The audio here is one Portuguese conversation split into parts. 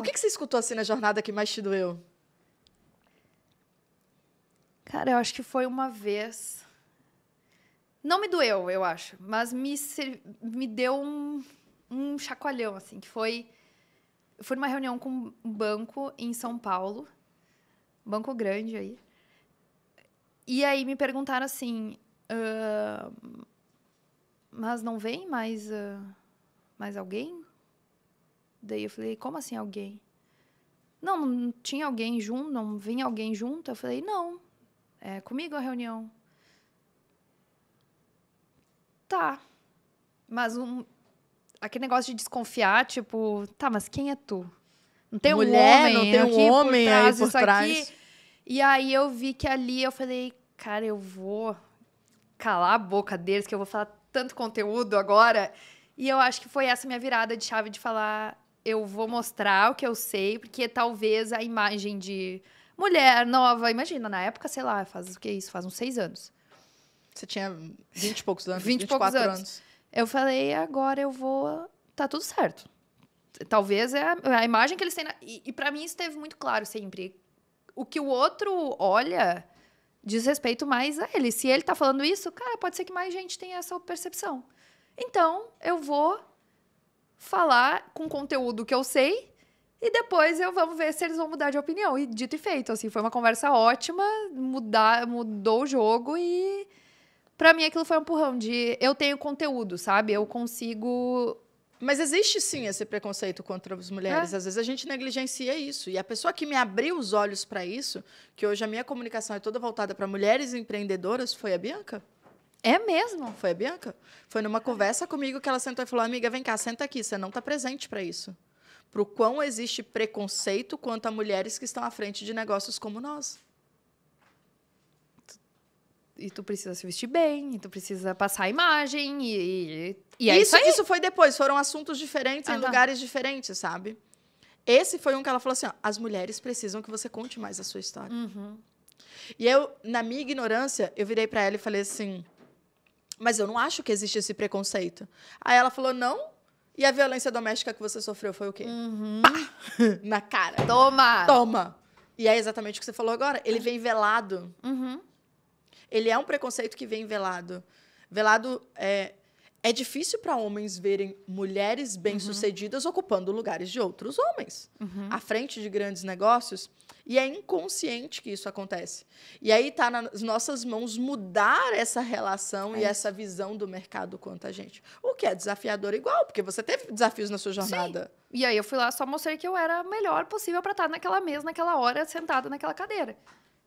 O que, que você escutou assim na jornada que mais te doeu? Cara, eu acho que foi uma vez. Não me doeu, eu acho, mas me, me deu um, um chacoalhão, assim, que foi. Eu fui numa reunião com um banco em São Paulo, banco grande aí. E aí me perguntaram assim. "Ah, mas não vem mais, ah, mais alguém? Daí eu falei, como assim alguém? Não, não tinha alguém junto, não vinha alguém junto? Eu falei, não, é comigo a reunião. Tá. Mas um, aquele negócio de desconfiar, tipo, tá, mas quem é tu? Não tem Mulher, um homem não tem um homem por aí trás por disso trás. aqui. E aí eu vi que ali eu falei, cara, eu vou calar a boca deles, que eu vou falar tanto conteúdo agora. E eu acho que foi essa minha virada de chave de falar, eu vou mostrar o que eu sei, porque talvez a imagem de mulher nova, imagina, na época, sei lá, faz o que é isso? Faz uns seis anos. Você tinha 20 e poucos anos, 20 e 24 poucos anos. anos. Eu falei, agora eu vou. Tá tudo certo. Talvez é a, a imagem que eles têm. na- E, e para mim isso teve muito claro sempre. O que o outro olha diz respeito mais a ele. Se ele tá falando isso, cara, pode ser que mais gente tenha essa percepção. Então, eu vou falar com conteúdo que eu sei e depois eu vamos ver se eles vão mudar de opinião. E dito e feito, assim, foi uma conversa ótima, mudar, mudou o jogo e Pra mim aquilo foi um empurrão de eu tenho conteúdo, sabe? Eu consigo. Mas existe sim esse preconceito contra as mulheres. É. Às vezes a gente negligencia isso. E a pessoa que me abriu os olhos para isso, que hoje a minha comunicação é toda voltada para mulheres empreendedoras, foi a Bianca. É mesmo? Foi a Bianca. Foi numa conversa comigo que ela sentou e falou: Amiga, vem cá, senta aqui, você não está presente para isso. Para o quão existe preconceito quanto a mulheres que estão à frente de negócios como nós. E tu precisa se vestir bem, e tu precisa passar a imagem, e, e, e é isso, isso, isso foi depois, foram assuntos diferentes Ah, em tá. lugares diferentes, sabe? Esse foi um que ela falou assim: ó, as mulheres precisam que você conte mais a sua história. Uhum. E eu, na minha ignorância, eu virei pra ela e falei assim: Mas eu não acho que existe esse preconceito. Aí ela falou: Não. E a violência doméstica que você sofreu foi o quê? Uhum. Na cara. Toma! Toma! E é exatamente o que você falou agora. Ele vem velado. Uhum. Ele é um preconceito que vem velado. Velado é. É difícil para homens verem mulheres bem-sucedidas ocupando lugares de outros homens, Uhum. à frente de grandes negócios, e é inconsciente que isso acontece. E aí está nas nossas mãos mudar essa relação e É essa visão do mercado quanto a gente. O que é desafiador igual, porque você teve desafios na sua jornada. E aí eu fui lá, só mostrei que eu era a melhor possível pra estar naquela mesa, naquela hora, sentada naquela cadeira.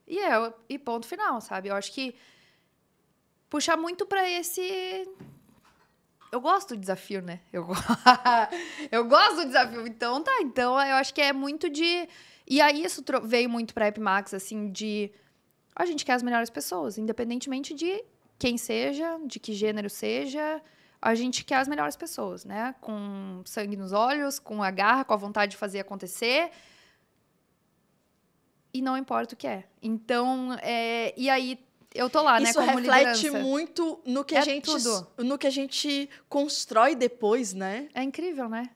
E é, e ponto final, sabe? Eu acho que puxar muito pra esse. Eu gosto do desafio, né? Eu, eu gosto do desafio. Então tá, então eu acho que é muito de. E aí isso veio muito pra Epimax, assim, de. A gente quer as melhores pessoas, independentemente de quem seja, de que gênero seja, a gente quer as melhores pessoas, né? Com sangue nos olhos, com a garra, com a vontade de fazer acontecer. E não importa o que é. Então, é, e aí eu tô lá, né, Isso como reflete liderança. muito no que a É gente tudo. no que a gente constrói depois, né? É incrível, né?